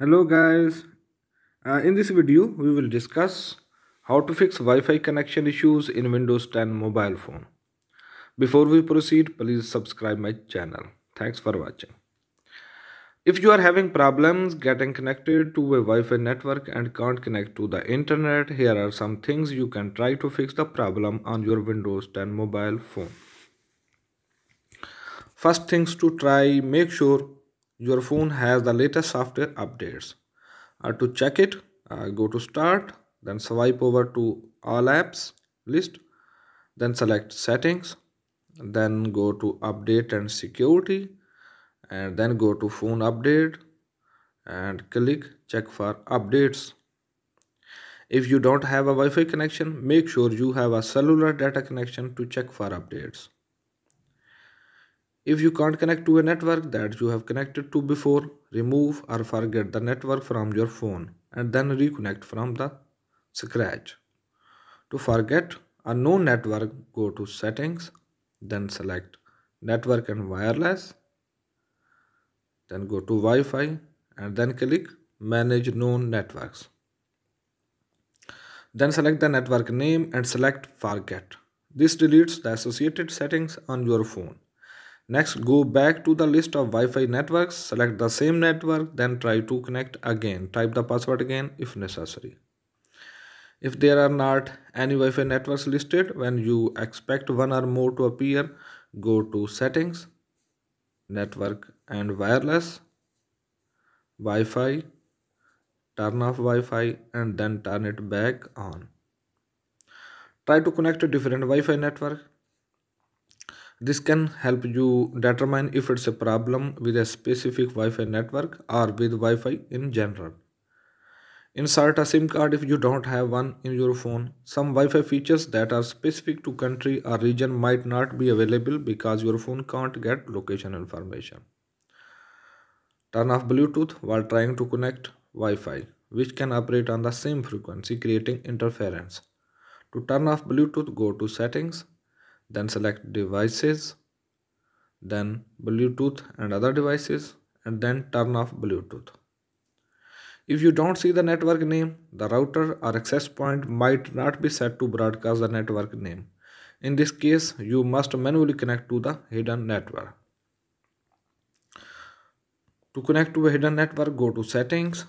Hello guys, Uh, in this video we will discuss how to fix Wi-Fi connection issues in Windows 10 mobile phone. Before we proceed, please subscribe my channel. Thanks for watching. If you are having problems getting connected to a Wi-Fi network and can't connect to the internet, here are some things you can try to fix the problem on your Windows 10 mobile phone. First things to try, make sure your phone has the latest software updates. Uh, to check it, uh, go to start, then swipe over to all apps list, then select settings, then go to update and security, and then go to phone update and click check for updates. If you don't have a Wi-Fi connection, make sure you have a cellular data connection to check for updates. If you can't connect to a network that you have connected to before, remove or forget the network from your phone and then reconnect from the scratch. To forget a known network, go to settings, then select network and wireless, then go to Wi-Fi and then click manage known networks. Then select the network name and select forget. This deletes the associated settings on your phone. Next, go back to the list of Wi-Fi networks, select the same network, then try to connect again. Type the password again if necessary. If there are not any Wi-Fi networks listed, when you expect one or more to appear, go to settings, network and wireless, Wi-Fi, turn off Wi-Fi and then turn it back on. Try to connect to different Wi-Fi network this can help you determine if it's a problem with a specific Wi-Fi network or with Wi-Fi in general. Insert a SIM card if you don't have one in your phone. Some Wi-Fi features that are specific to country or region might not be available because your phone can't get location information. Turn off Bluetooth while trying to connect Wi-Fi, which can operate on the same frequency creating interference. To turn off Bluetooth, go to Settings, then select devices then bluetooth and other devices and then turn off bluetooth. If you don't see the network name the router or access point might not be set to broadcast the network name. In this case you must manually connect to the hidden network. To connect to a hidden network go to settings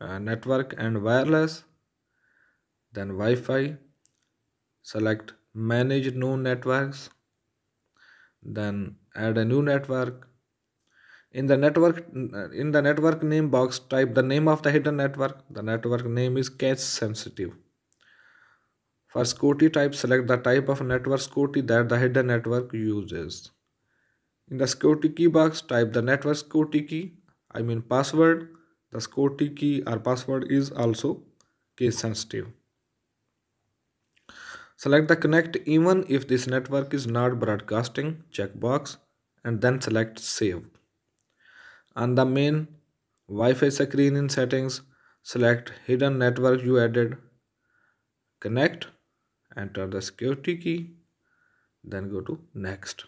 uh, network and wireless then wi-fi select manage known networks then add a new network. In the network in the network name box type the name of the hidden network. The network name is case sensitive. For security type select the type of network security that the hidden network uses. In the security key box type the network security key i mean password. The security key or password is also case sensitive Select the connect even if this network is not broadcasting checkbox and then select save. On the main Wi-Fi screen in settings, select hidden network you added, connect, enter the security key, then go to next.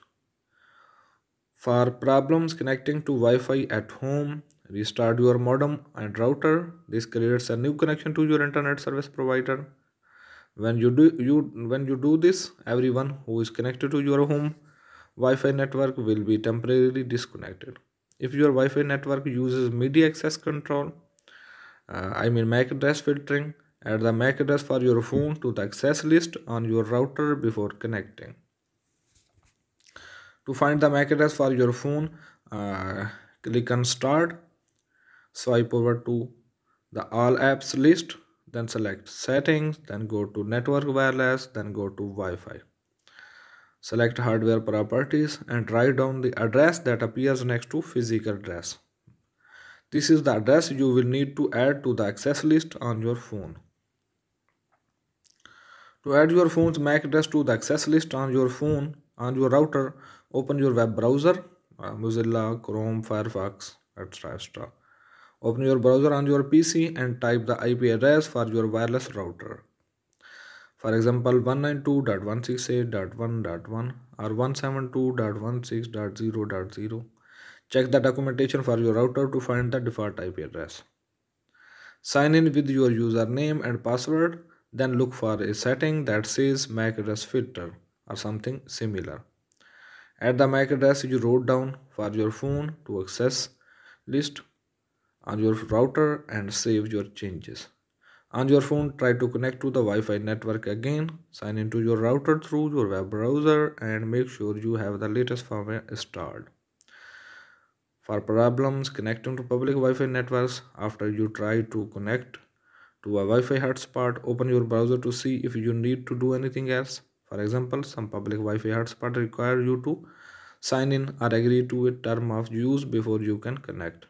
For problems connecting to Wi-Fi at home, restart your modem and router. This creates a new connection to your internet service provider when you do you when you do this everyone who is connected to your home wi-fi network will be temporarily disconnected. If your wi-fi network uses media access control uh, i mean mac address filtering add the mac address for your phone to the access list on your router before connecting. To find the mac address for your phone uh, click on start swipe over to the all apps list then select settings then go to network wireless then go to Wi-Fi. Select hardware properties and write down the address that appears next to physical address. This is the address you will need to add to the access list on your phone. To add your phone's MAC address to the access list on your phone on your router open your web browser uh, Mozilla Chrome Firefox etc Open your browser on your PC and type the IP address for your wireless router. For example, 192.168.1.1 or 172.16.0.0. Check the documentation for your router to find the default IP address. Sign in with your username and password, then look for a setting that says MAC address filter or something similar. Add the MAC address you wrote down for your phone to access list on your router and save your changes. On your phone, try to connect to the Wi-Fi network again. Sign into your router through your web browser and make sure you have the latest firmware installed. For problems connecting to public Wi-Fi networks, after you try to connect to a Wi-Fi hotspot, open your browser to see if you need to do anything else. For example, some public Wi-Fi hotspots require you to sign in or agree to a term of use before you can connect.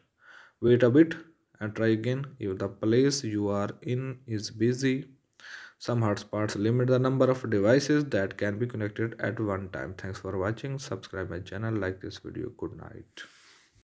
Wait a bit and try again if the place you are in is busy. Some hotspots limit the number of devices that can be connected at one time. Thanks for watching. Subscribe my channel, like this video. Good night.